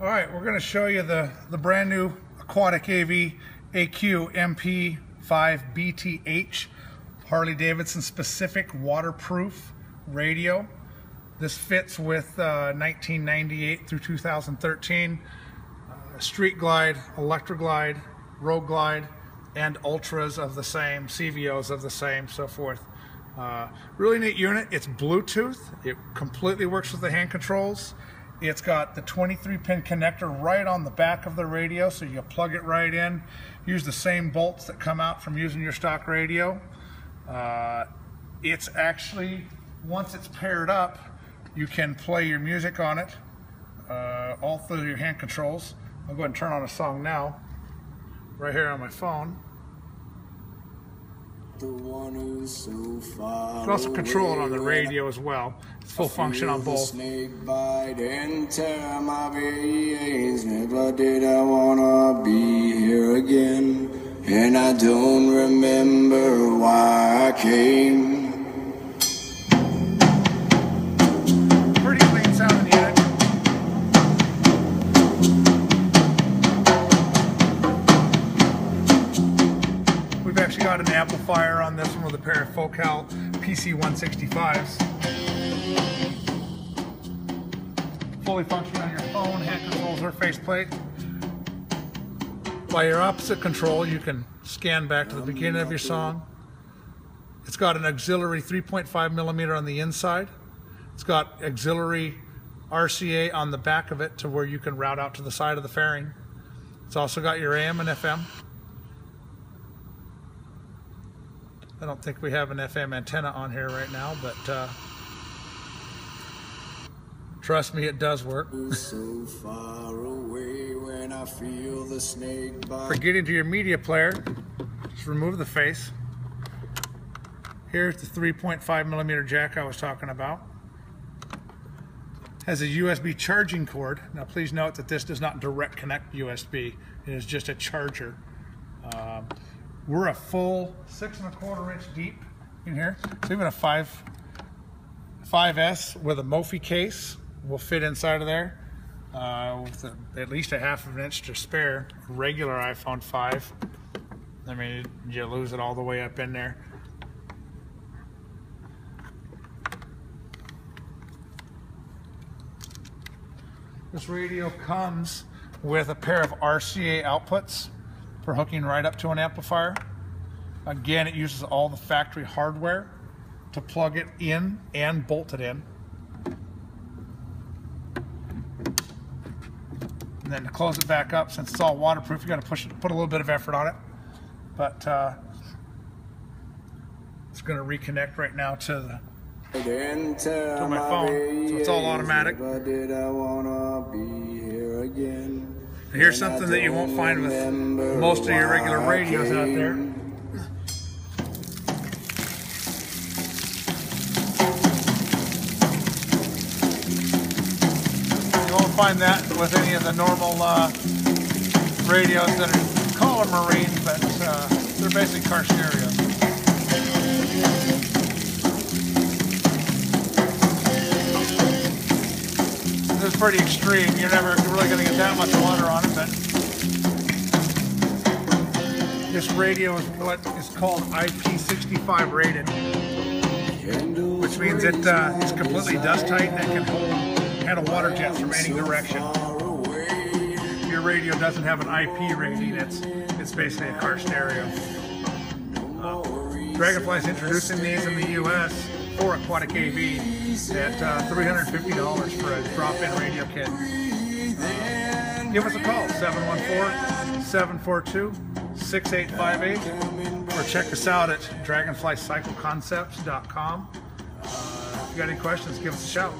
All right, we're going to show you the, the brand new Aquatic AV AQ MP5 BTH Harley Davidson specific waterproof radio. This fits with uh, 1998 through 2013 uh, Street Glide, Electra Glide, Road Glide, and Ultras of the same, CVOs of the same, so forth. Uh, really neat unit. It's Bluetooth. It completely works with the hand controls. It's got the 23 pin connector right on the back of the radio, so you plug it right in. Use the same bolts that come out from using your stock radio. Uh, it's actually, once it's paired up, you can play your music on it, uh, all through your hand controls. I'll go ahead and turn on a song now, right here on my phone. The one who's so far You can also control it on the radio as well. It's full function on both. Snake bite and tear my veins. Never did I wanna be here again. And I don't remember why I came. Got an amplifier on this one with a pair of Focal PC165s. Fully functioning on your phone, hand controls or faceplate. By your opposite control, you can scan back to the beginning of your song. It's got an auxiliary 3.5 millimeter on the inside. It's got auxiliary RCA on the back of it to where you can route out to the side of the fairing. It's also got your AM and FM. I don't think we have an FM antenna on here right now, but uh, trust me, it does work. So far away when I feel the snake bite. For getting to your media player, just remove the face. Here's the 3.5 millimeter jack I was talking about. Has a USB charging cord. Now please note that this does not direct connect USB. It is just a charger. Um, we're a full six and a quarter inch deep in here. So even a five 5S with a Mophie case will fit inside of there. Uh, with a, at least a half of an inch to spare. Regular iPhone 5. I mean, you lose it all the way up in there. This radio comes with a pair of RCA outputs for hooking right up to an amplifier. Again, it uses all the factory hardware to plug it in and bolt it in. And then to close it back up, since it's all waterproof, you got to push it, put a little bit of effort on it. But uh, it's going to reconnect right now to the To my phone, so it's all automatic. Never did I wanna be here again. Here's something that you won't find with most of your regular radios out there. You won't find that with any of the normal uh, radios that are call them marine, but uh, they're basically car stereos. Pretty extreme. You're never really going to get that much water on it, but this radio is what is called IP65 rated, which means it uh, is completely dust tight and can hold handle water jets from any direction. Your radio doesn't have an IP rating. It's it's basically a car stereo. Uh, Dragonfly's introducing these in the U.S. for Aquatic AV at uh, $350 for a drop-in radio kit. Give us a call 714-742-6858 or check us out at dragonflycycleconcepts.com. Uh, if you got any questions, give us a shout.